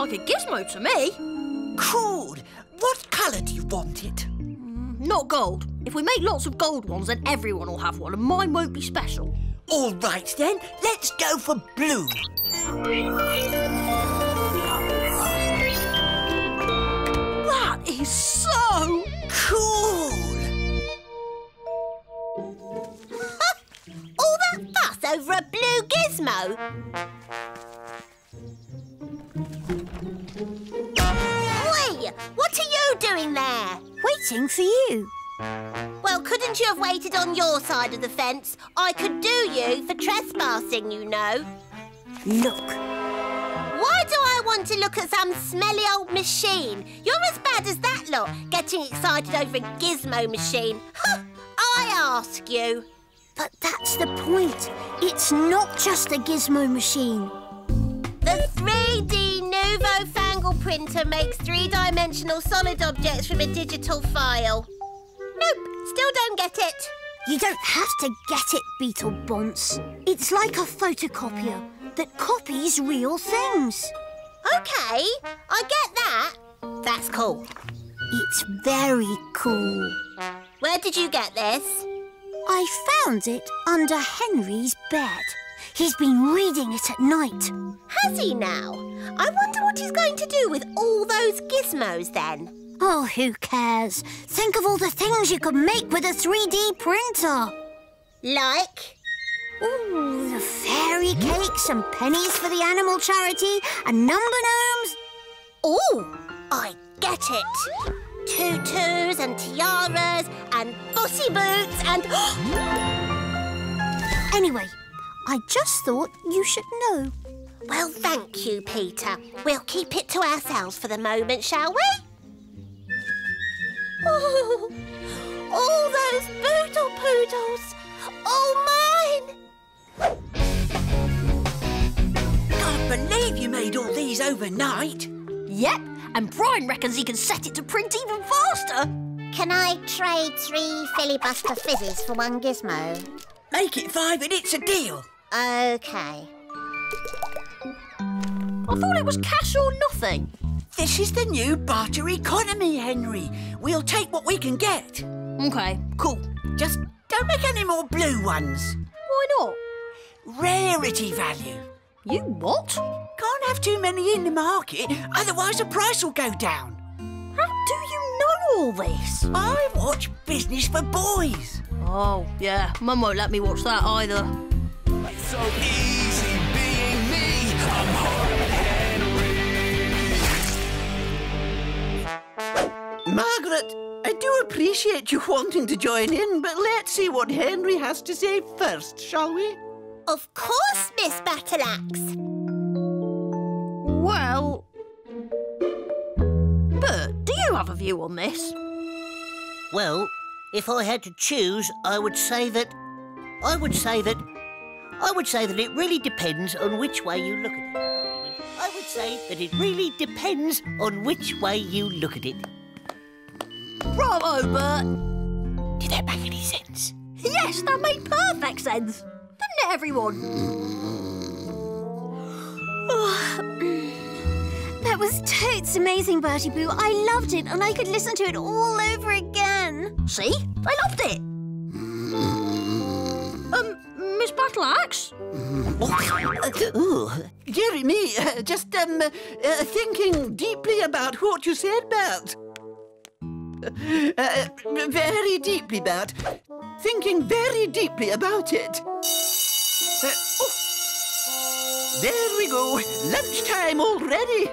like a gizmo to me. Cool. What colour do you want it? Mm, not gold. If we make lots of gold ones, then everyone will have one, and mine won't be special. All right then, let's go for blue. That is so cool. All that fuss over a blue gizmo? What are you doing there? Waiting for you. Well, couldn't you have waited on your side of the fence? I could do you for trespassing, you know. Look. Why do I want to look at some smelly old machine? You're as bad as that lot, getting excited over a gizmo machine. Huh, I ask you. But that's the point. It's not just a gizmo machine. Fangle printer makes three-dimensional solid objects from a digital file. Nope, still don't get it. You don't have to get it, Beetle Bonce. It's like a photocopier that copies real things. OK, I get that. That's cool. It's very cool. Where did you get this? I found it under Henry's bed. He's been reading it at night. Has he now? I wonder what he's going to do with all those gizmos then. Oh, who cares? Think of all the things you could make with a 3D printer. Like? Ooh, the fairy cakes and pennies for the animal charity and number gnomes. Ooh, I get it. Tutus and tiaras and bossy boots and... anyway, I just thought you should know. Well, thank you, Peter. We'll keep it to ourselves for the moment, shall we? Oh, all those boodle poodles! All mine! Can't believe you made all these overnight. Yep, and Brian reckons he can set it to print even faster. Can I trade three filibuster fizzes for one gizmo? Make it five and it's a deal. OK. I thought it was cash or nothing. This is the new barter economy, Henry. We'll take what we can get. OK, cool. Just don't make any more blue ones. Why not? Rarity value. You what? Can't have too many in the market, otherwise the price will go down. How do you know all this? I watch Business for Boys. Oh, yeah. Mum won't let me watch that either. It's so easy being me. I'm Henry. Margaret, I do appreciate you wanting to join in, but let's see what Henry has to say first, shall we? Of course, Miss Battleaxe. Well... Bert, do you have a view on this? Well, if I had to choose, I would say that. I would say that. I would say that it really depends on which way you look at it. I would say that it really depends on which way you look at it. Bravo, Bert! Did that make any sense? Yes, that made perfect sense. Didn't it, everyone? That was totes amazing, Bertie Boo. I loved it, and I could listen to it all over again. See? I loved it. Battleaxe? Ooh, Jeremy, uh, just um, uh, thinking deeply about what you said, Bert. Uh, very deeply, Bert. Thinking very deeply about it. Uh, oh. There we go. Lunchtime already.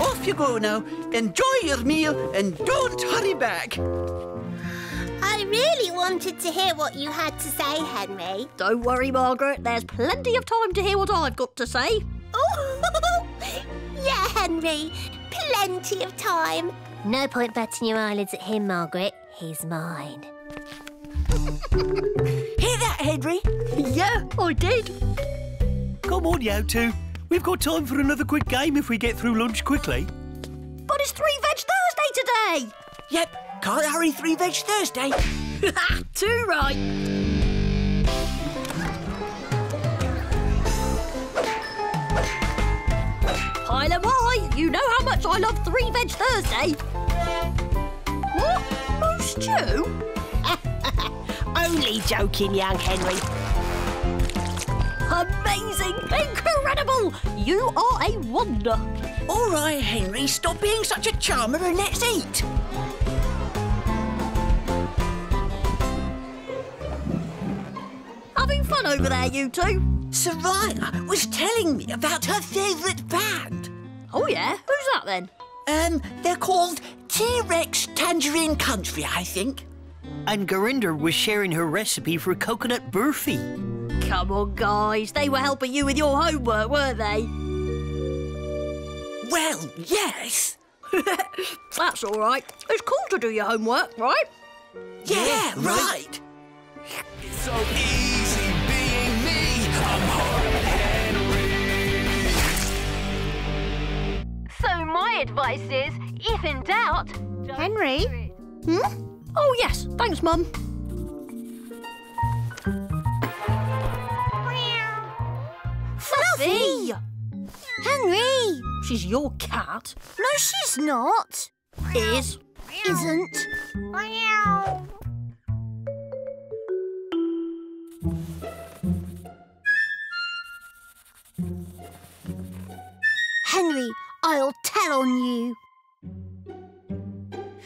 Off you go now. Enjoy your meal and don't hurry back. I really wanted to hear what you had to say, Henry. Don't worry, Margaret. There's plenty of time to hear what I've got to say. Oh, yeah, Henry. Plenty of time. No point batting your eyelids at him, Margaret. He's mine. Hear that, Henry? yeah, I did. Come on, you two. We've got time for another quick game if we get through lunch quickly. But it's Three Veg Thursday today. Yep, can't hurry Three Veg Thursday. Too right. Mile am I. You know how much I love Three Veg Thursday. What? No stew? Only joking, young Henry. Amazing! Incredible! You are a wonder. All right, Henry, stop being such a charmer and let's eat. Fun over there, you two? Soraya was telling me about her favourite band. Oh, yeah? Who's that then? Um, they're called T-Rex Tangerine Country, I think. And Gurinder was sharing her recipe for coconut burfi. Come on, guys. They were helping you with your homework, weren't they? Well, yes. That's all right. It's cool to do your homework, right? Yeah, right. It's so easy So my advice is, if in doubt, Henry? Hmm? Oh, yes. Thanks, Mum. Fluffy! Henry! She's your cat. No, she's not. Is. Isn't. Henry, I'll tell on you.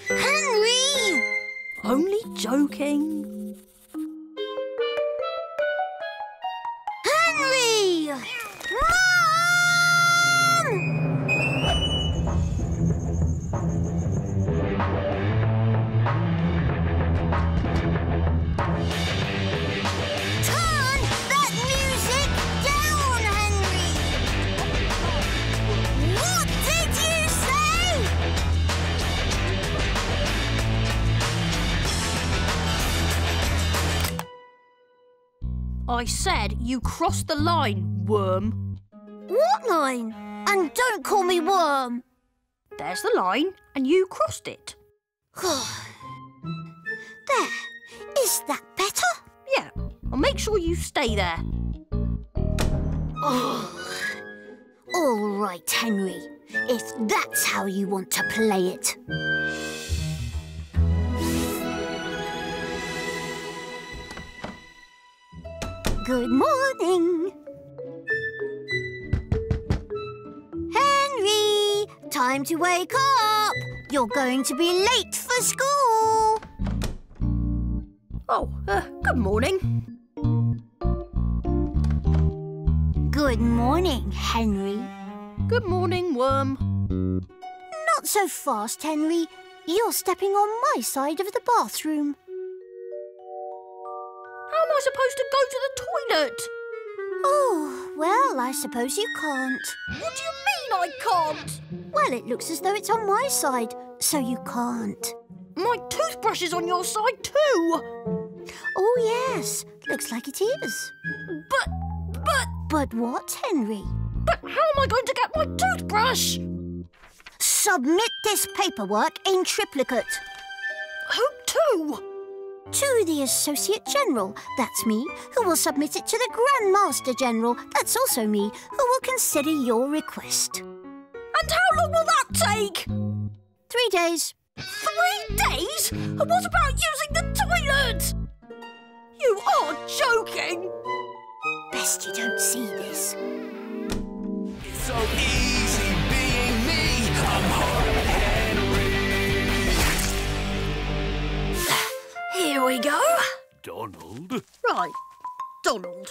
Henry! Only joking. I said you crossed the line, worm. What line? And don't call me worm. There's the line, and you crossed it. there. Is that better? Yeah. I'll make sure you stay there. All right, Henry. If that's how you want to play it. Good morning. Henry, time to wake up. You're going to be late for school. Oh, uh, good morning. Good morning, Henry. Good morning, worm. Not so fast, Henry. You're stepping on my side of the bathroom. Oh, well, I suppose you can't. What do you mean I can't? Well, it looks as though it's on my side, so you can't. My toothbrush is on your side too. Oh, yes, looks like it is. But, but, But what, Henry? but how am I going to get my toothbrush? Submit this paperwork in triplicate. Who to? To the Associate General, that's me, who will submit it to the Grand Master General, that's also me, who will consider your request. And how long will that take? Three days. Three days? And what about using the toilet? You are joking. Best you don't see this. It's so easy being me. I'm Hard we go. Donald, Right, Donald.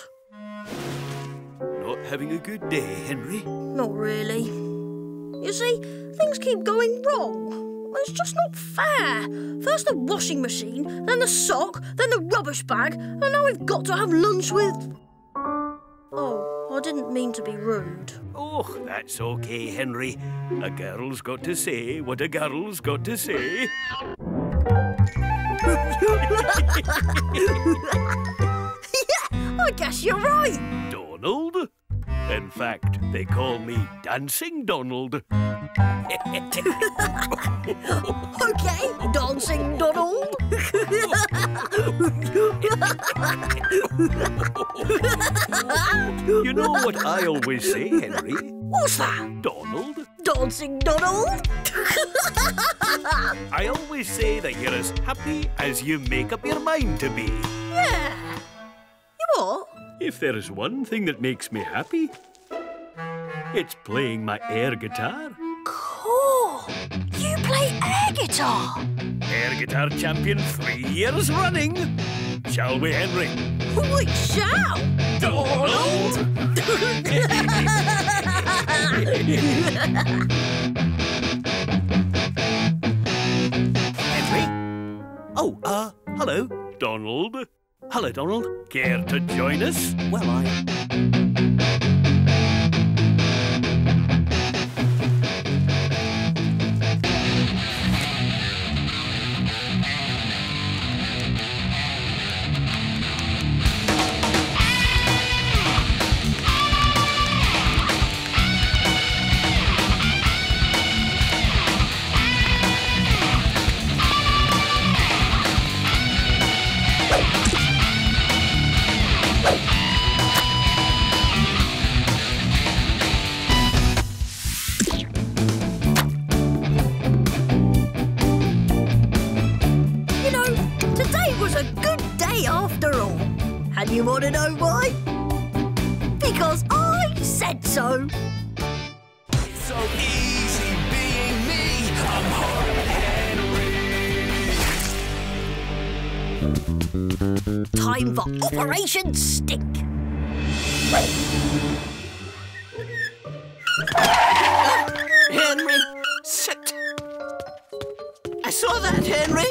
not having a good day, Henry. Not really. You see, things keep going wrong. It's just not fair. First the washing machine, then the sock, then the rubbish bag, and now we've got to have lunch with. Oh, I didn't mean to be rude. Oh, that's okay, Henry. A girl's got to say what a girl's got to say. I guess you're right. Donald? In fact, they call me Dancing Donald. Okay, dancing Donald. You know what I always say, Henry? What's that? Donald? Dancing Donald? I always say that you're as happy as you make up your mind to be. yeah. You what? If there is one thing that makes me happy, it's playing my air guitar. Cool. You play air guitar. Air guitar champion three years running. Shall we, Henry? We shall. Henry? Oh, uh, hello. Donald? Hello, Donald. Care to join us? Well, I. Time for Operation Stink. Henry, sit. I saw that, Henry.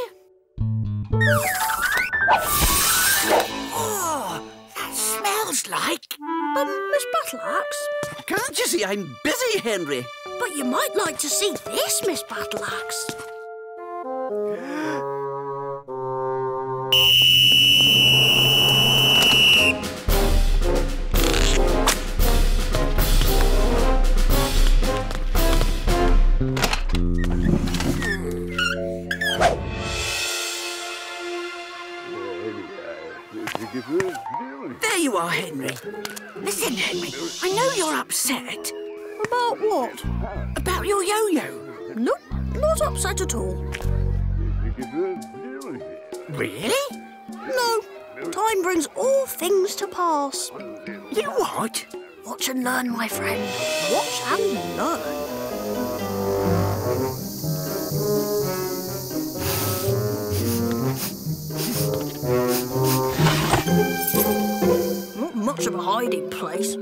Oh, that smells like. Um, Miss Battleaxe, Can't you see I'm busy, Henry? but you might like to see this, Miss Battleaxe. Henry. Listen, Henry, I know you're upset About what? about your yo-yo. Nope, not upset at all. Really? No, time brings all things to pass. You what? Watch and learn, my friend. Watch and learn. Hiding place.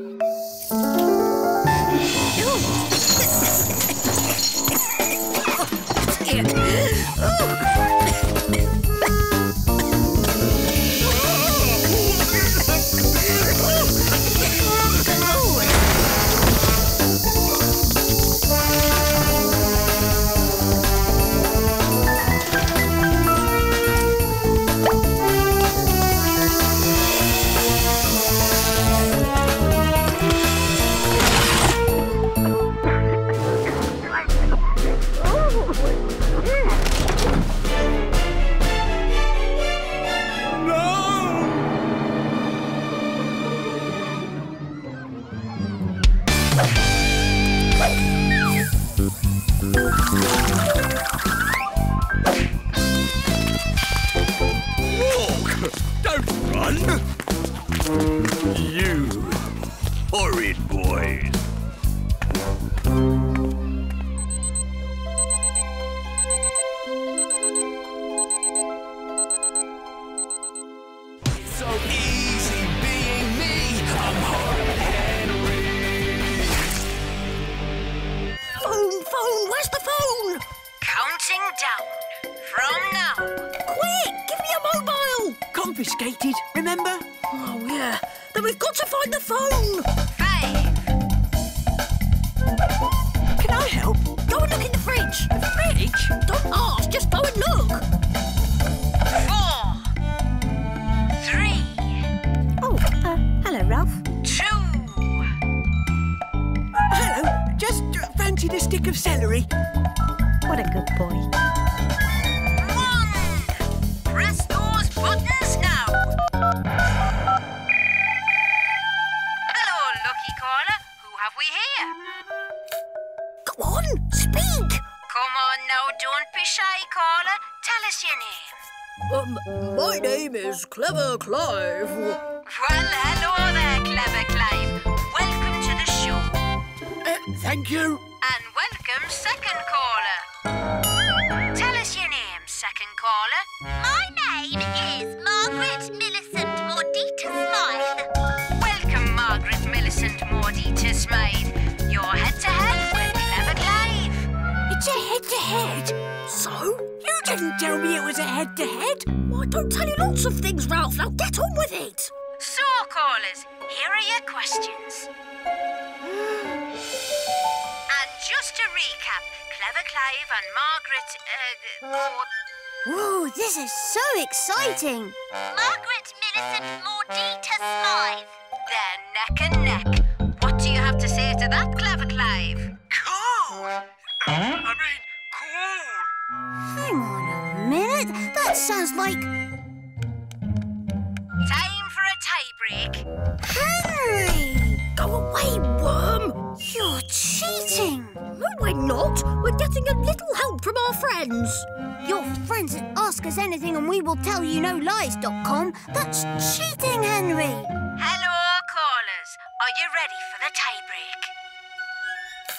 Down from now. Quick, give me a mobile. Confiscated, remember? Oh, yeah. Then we've got to find the phone. Five, Can I help? Go and look in the fridge. The fridge? Don't ask, just go and look. four, three, Oh, uh, hello, Ralph. two, Hello, just fancied a stick of celery. What a good boy. Um, my name is Clever Clive. Well, hello there, clever Clive. Welcome to the show. Uh, thank you. And welcome, second caller. Tell us your name, second caller. My name is Margaret Millicent Mordita Smythe. Welcome, Margaret Millicent Mordita Smythe. You're head to head with Clever Clive. It's a head-to-head. So? You didn't tell me it was a head-to-head. I don't tell you lots of things, Ralph. Now get on with it. So, callers, here are your questions. and just to recap, Clever Clive and Margaret, uh, Mord- Whoa, this is so exciting. Margaret Millicent Mordita Smythe. they're neck and neck. What do you have to say to that, Clever Clive? Cool. I mean, cool. Hang on a minute. That sounds like Time for a tie break. Henry. Go away, worm. You're cheating. No, we're not. We're getting a little help from our friends. Your friends at Ask Us Anything and we will tell you no lies.com. That's cheating, Henry. Hello, callers. Are you ready for the tie break?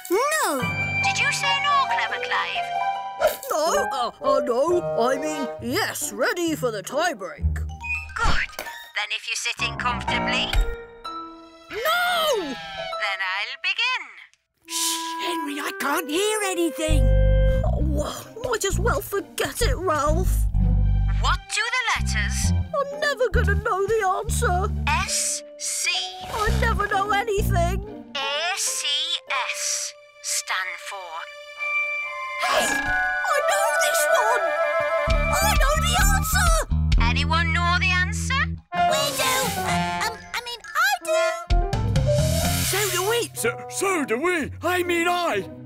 No. Did you say no, Clever Clive? No, uh, uh, no. I mean, yes, ready for the tie break. Good. Then if you're sitting comfortably, No! then I'll begin. Shh, Henry, I can't hear anything. Oh, might as well forget it, Ralph. What do the letters I'm never gonna know the answer. S, C, I never know anything. A, C, S stand for? Hey, this. I know the answer. Anyone know the answer? We do. Uh, um, I mean, I do. So do we. So, so do we. I mean, I.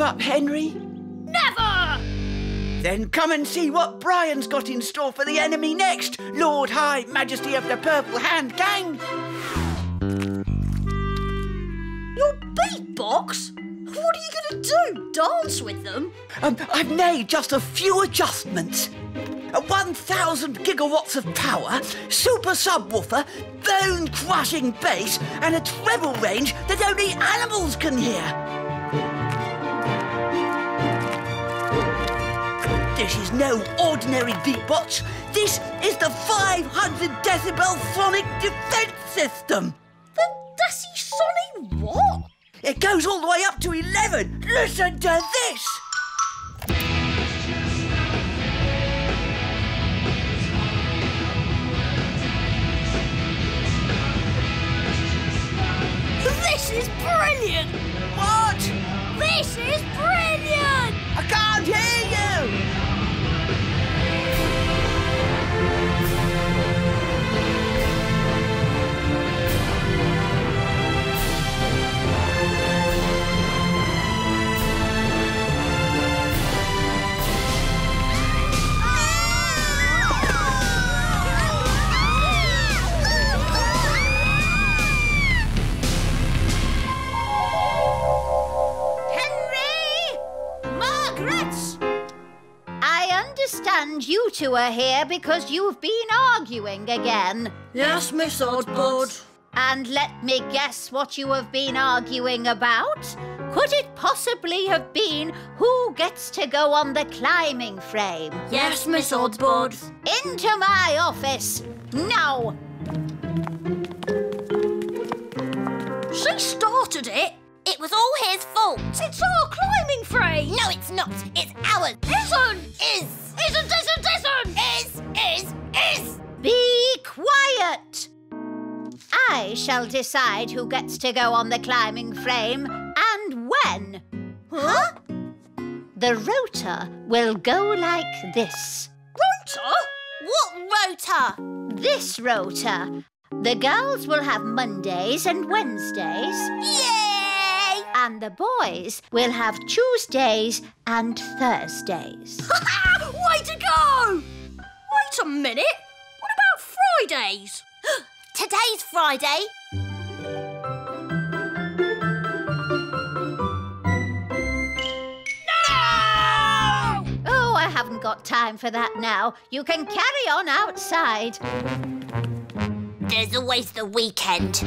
give up, Henry? Never. Then come and see what Brian's got in store for the enemy next, Lord High Majesty of the Purple Hand Gang. Your beatbox? What are you gonna do? Dance with them? Um, I've made just a few adjustments. A 1,000 gigawatts of power, super subwoofer, bone-crushing bass, and a treble range that only animals can hear. This is no ordinary beatbox. This is the 500 decibel phonic defense system. The Desi Sonny what? It goes all the way up to 11. Listen to this. This is brilliant. What? This is brilliant. I can't hear you. Two are here because you've been arguing again. Yes, Miss Oddbod. And let me guess what you have been arguing about. Could it possibly have been who gets to go on the climbing frame? Yes, Miss Oddbod. Into my office! Now! She started it. It was all his fault. It's our climbing frame. No, it's not. It's ours. Isn't. Is. Isn't, isn't, isn't. Is. Is. Is. Be quiet! I shall decide who gets to go on the climbing frame and when. Huh? the rota will go like this. Rota? What rota? This rota. The girls will have Mondays and Wednesdays, Yay! and the boys will have Tuesdays and Thursdays. Wait a minute. What about Fridays? Today's Friday. No! Oh, I haven't got time for that now. You can carry on outside. There's always the weekend.